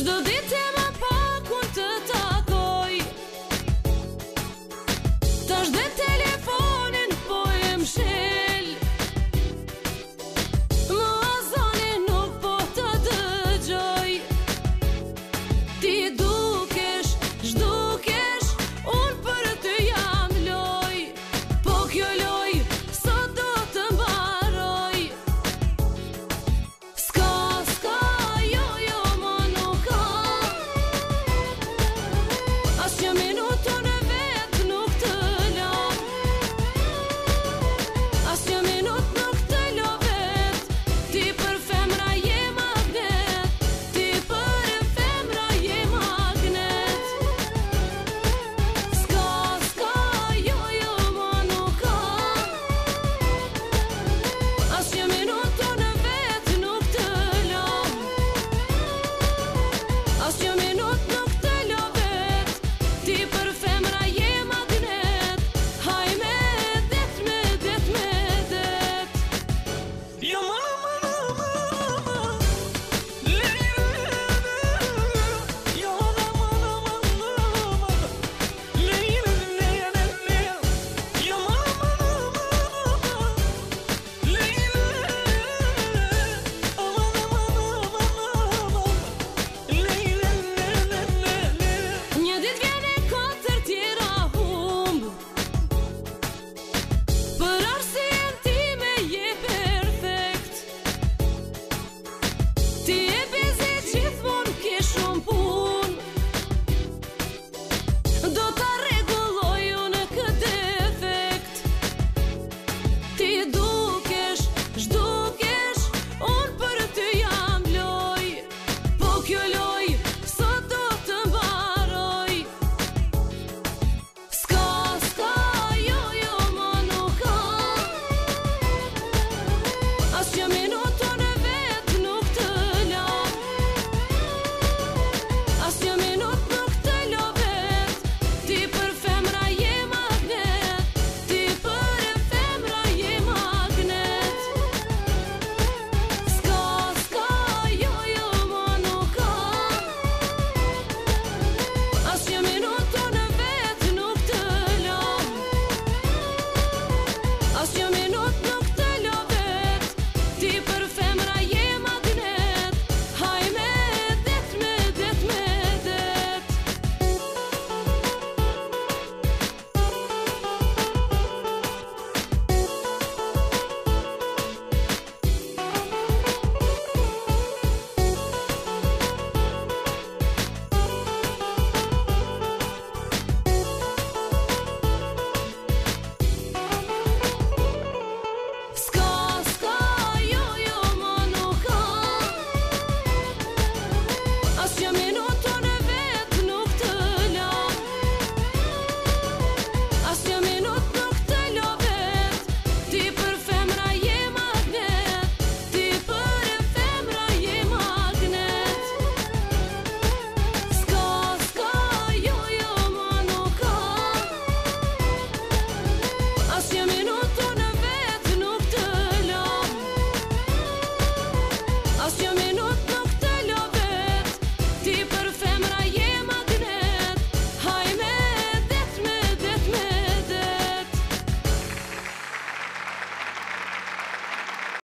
Жду дитя